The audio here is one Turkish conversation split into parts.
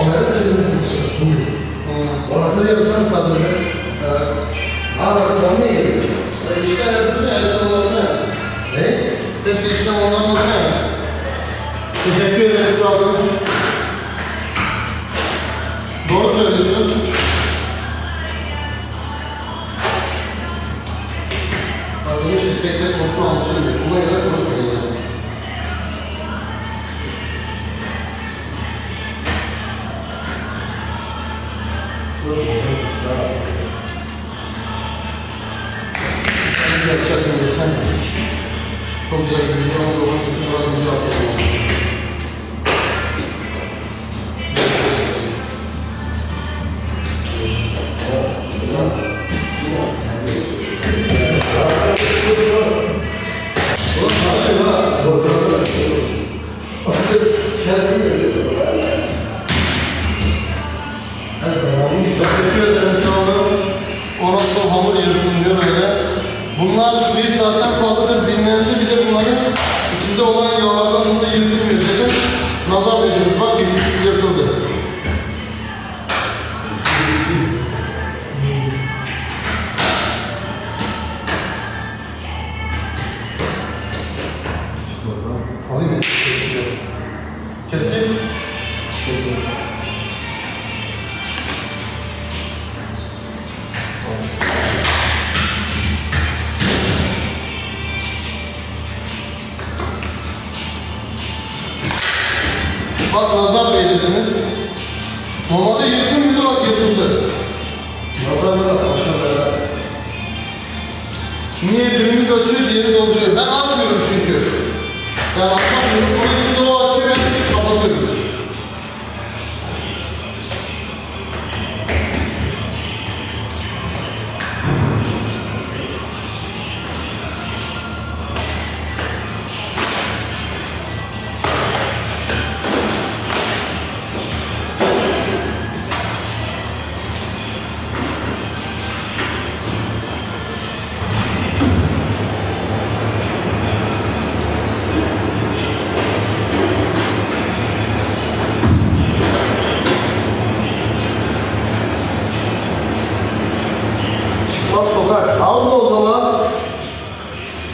Onlara da çözüm sıkışıyor. Bugün. Orası yapacağım sadece. Aa bak onu ne yedin? E işte yapıyorsun ya, yap. Ne? Hepsi onların adına Sınıf ortası sıra. Ben de yapacaktım geçen. Çok güzel bir video oldu. Teşekkür ederim olun. O nasıl hamur diyor öyle. Bunlar bir saatten fazladır dinlendi. Bir de bunların içinde olan yağlardan da yırtılmıyor dedim. Nazar dediniz bak yırtıldı. Bak Nazar Bey dediniz. Normalde yırtın de bak yırtıldı. Nazarla da aşağıda. Niye birimiz açıyor diğeri dolduruyor. Ben açmıyorum çünkü. Ben açmıyorum. Onun Sokak. Alma o zaman.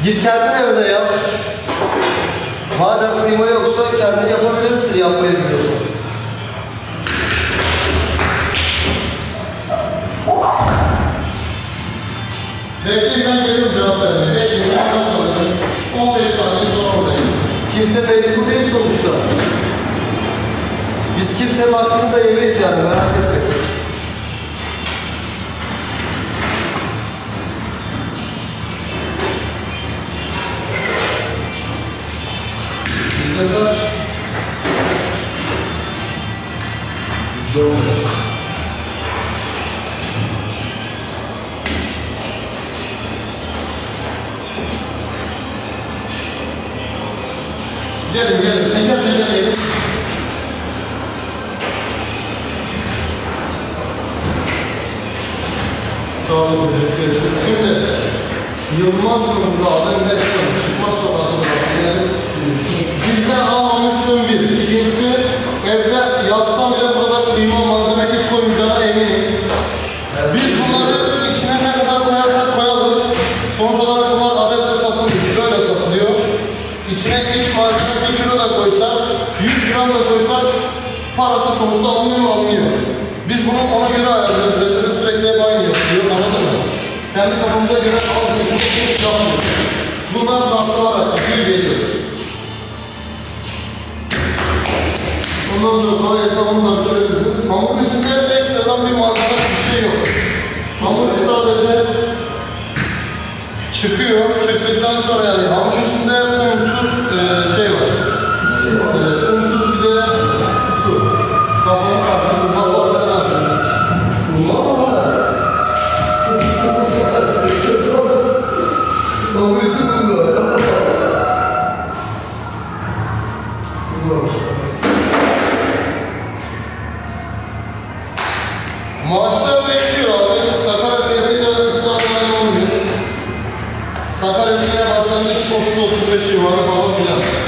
Git kendin evde yap. Madem kıyma yoksa kendin yapabilirsin yapmayı biliyorsun. Bekleyin ben gelirim cevap vermeye. Bekleyin ondan sonra 15 saniye sonra oradayım. Kimse mecbur değil sonuçta. Biz kimsenin hakkını da yemeyiz yani merak etme. Kaç? Zor. Gelin gelin. Teker teker gelin. Sağ olun, teşekkür ederiz. Şimdi Yılmaz yolunda adım ne İçine iç malzeme bir kilo da koysak, 100 gram da koysak parası sonuçta alınıyor mu alınıyor. Biz bunu ona göre ayarlıyoruz. Reçete sürekli hep aynı yapıyor, anladın mı? Kendi kafamıza göre şunu yapmıyoruz. Bunlar baskılarak yapıyor, geliyor. Ondan sonra kolay hesabını da görebilirsiniz. Hamurun içinde ekstradan bir malzeme bir şey yok. Hamur sadece çıkıyor. Çıktıktan sonra yani hamurun Maaşlar değişiyor abi. Sakarya fiyatıyla İstanbul aynı olmuyor. Sakarya yine başlangıç 30-35 civarı falan filan.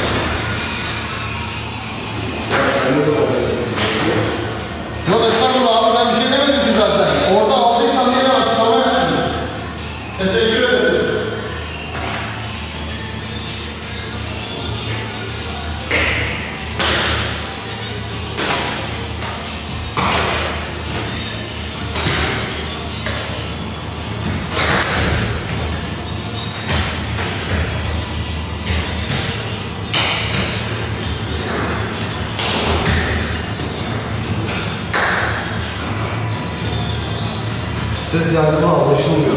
Ses yankılı anlaşılmıyor.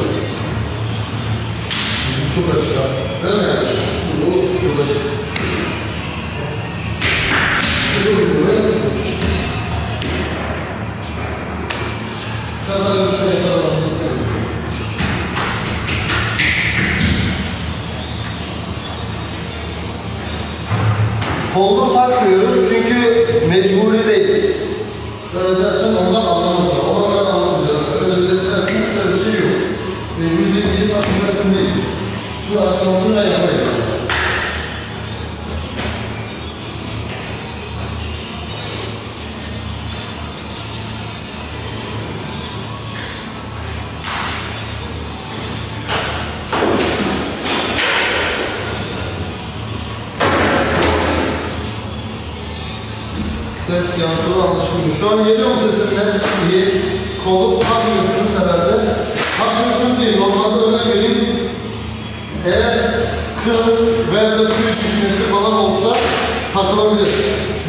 Çok açık abi. Değil mi? Bu Çok açık. Şey. Koldur takmıyoruz çünkü mecburi değil. Dersen ondan Ses yankılı anlaşılmıyor. Şu an geliyor mu sesim net? İyi. Kolu takmıyorsunuz herhalde. Takmıyorsunuz değil. Normalde örnek vereyim. Eğer kıl veya da tüy düşmesi falan olsa takılabilir.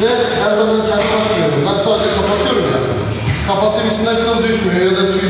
Ve her zaman kendim açmıyorum. Ben sadece kapatıyorum ya. Kapattığım içinden kıl düşmüyor ya da tüy